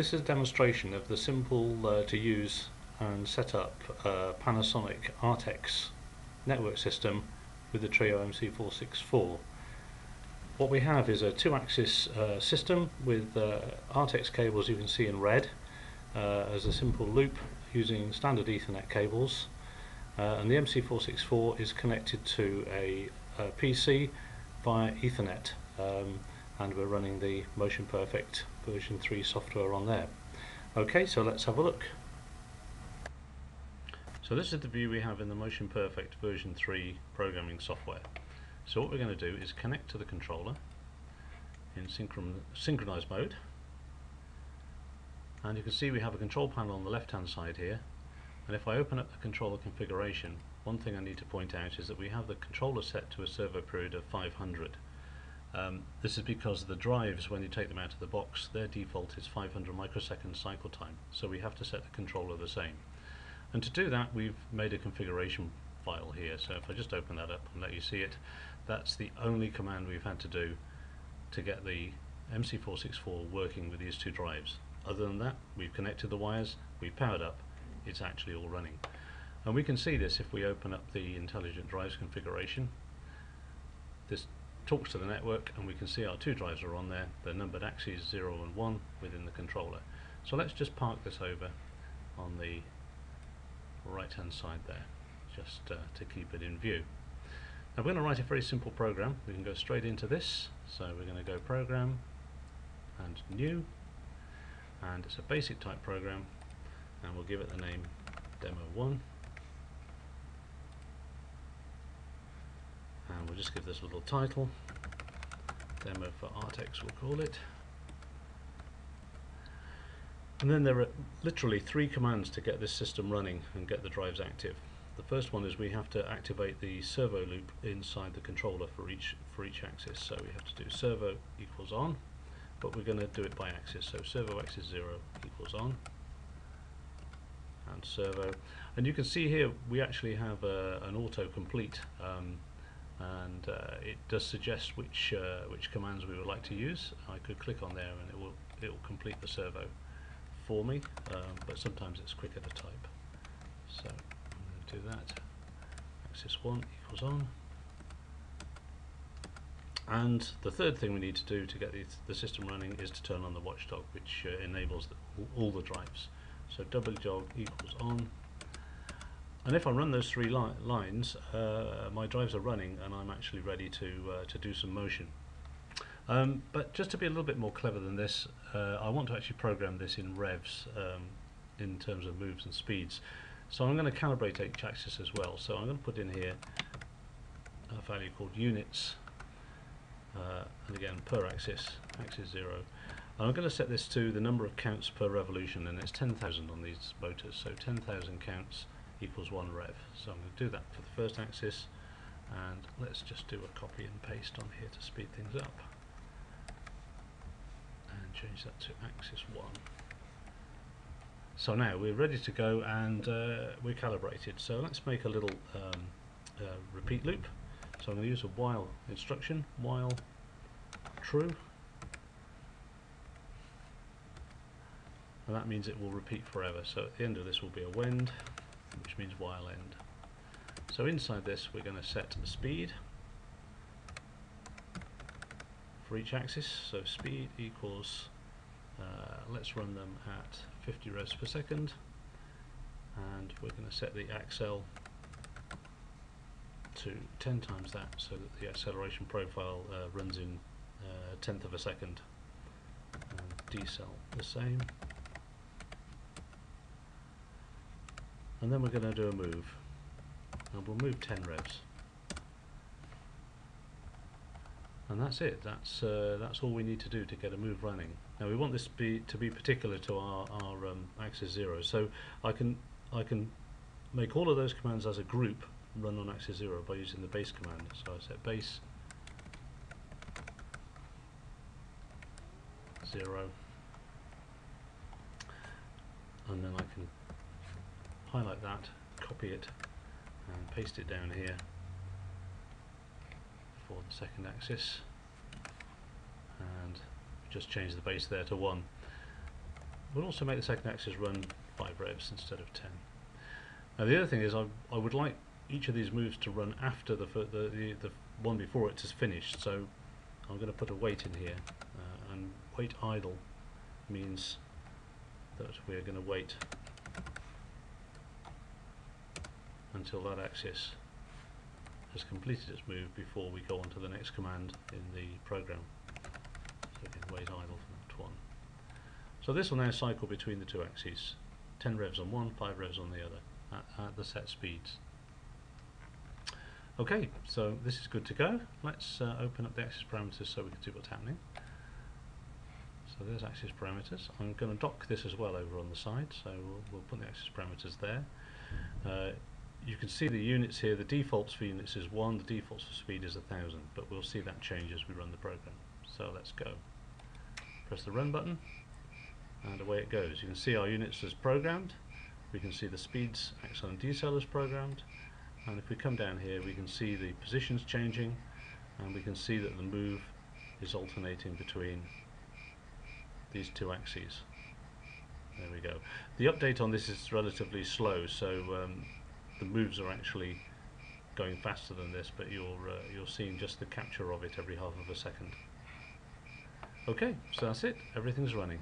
This is a demonstration of the simple uh, to use and set up uh, Panasonic RTEX network system with the Trio MC464. What we have is a two-axis uh, system with uh, RTEX cables you can see in red uh, as a simple loop using standard Ethernet cables uh, and the MC464 is connected to a, a PC via Ethernet um, and we're running the Motion Perfect version 3 software on there. Okay, so let's have a look. So this is the view we have in the Motion Perfect version 3 programming software. So what we're going to do is connect to the controller in synchron synchronized mode and you can see we have a control panel on the left hand side here and if I open up the controller configuration one thing I need to point out is that we have the controller set to a servo period of 500 um, this is because the drives, when you take them out of the box, their default is 500 microsecond cycle time. So we have to set the controller the same. And to do that, we've made a configuration file here. So if I just open that up and let you see it, that's the only command we've had to do to get the MC464 working with these two drives. Other than that, we've connected the wires, we've powered up, it's actually all running. And we can see this if we open up the intelligent drives configuration. This talks to the network and we can see our two drives are on there. They're numbered axes 0 and 1 within the controller. So let's just park this over on the right hand side there just uh, to keep it in view. Now we're going to write a very simple program. We can go straight into this. So we're going to go program and new and it's a basic type program and we'll give it the name demo 1 and we'll just give this a little title. Demo for RTEX we'll call it. And then there are literally three commands to get this system running and get the drives active. The first one is we have to activate the servo loop inside the controller for each for each axis. So we have to do servo equals on but we're going to do it by axis. So servo axis 0 equals on and servo. And you can see here we actually have uh, an auto-complete um, and uh, it does suggest which uh, which commands we would like to use. I could click on there and it will it will complete the servo for me, um, but sometimes it's quicker to type. So I'm going to do that. Axis 1 equals on. And the third thing we need to do to get the, the system running is to turn on the watchdog, which uh, enables the, all the drives. So wdog equals on, and if I run those three li lines, uh, my drives are running and I'm actually ready to, uh, to do some motion. Um, but just to be a little bit more clever than this, uh, I want to actually program this in revs um, in terms of moves and speeds. So I'm going to calibrate each axis as well. So I'm going to put in here a value called units, uh, and again per axis, axis 0. And I'm going to set this to the number of counts per revolution, and it's 10,000 on these motors, so 10,000 counts equals 1 rev. So I'm going to do that for the first axis and let's just do a copy and paste on here to speed things up and change that to axis 1. So now we're ready to go and uh, we're calibrated. So let's make a little um, uh, repeat loop. So I'm going to use a while instruction, while true and that means it will repeat forever. So at the end of this will be a wend which means while end. So inside this we're going to set the speed for each axis. So speed equals, uh, let's run them at 50 revs per second and we're going to set the accel to 10 times that so that the acceleration profile uh, runs in uh, tenth of a second and decel the same and then we're going to do a move. And we'll move 10 revs. And that's it. That's uh, that's all we need to do to get a move running. Now we want this to be to be particular to our, our um, axis 0 so I can I can make all of those commands as a group run on axis 0 by using the base command. So I set base 0 and then I can highlight that, copy it and paste it down here for the second axis. And just change the base there to 1 we'll also make the second axis run 5 revs instead of 10. Now the other thing is I, I would like each of these moves to run after the, the, the, the one before it is finished, so I'm going to put a wait in here, uh, and wait idle means that we're going to wait until that axis has completed its move before we go on to the next command in the program. So again, wait idle for one. So this will now cycle between the two axes, 10 revs on one, 5 revs on the other, at, at the set speeds. Okay, so this is good to go. Let's uh, open up the axis parameters so we can see what's happening. So there's axis parameters. I'm going to dock this as well over on the side, so we'll, we'll put the axis parameters there. Uh, you can see the units here, the defaults for units is 1, the defaults for speed is 1000, but we'll see that change as we run the program. So let's go. Press the run button, and away it goes. You can see our units as programmed, we can see the speeds, accel and decel as programmed, and if we come down here we can see the positions changing, and we can see that the move is alternating between these two axes. There we go. The update on this is relatively slow, so um, the moves are actually going faster than this, but you're uh, you're seeing just the capture of it every half of a second. Okay, so that's it. Everything's running.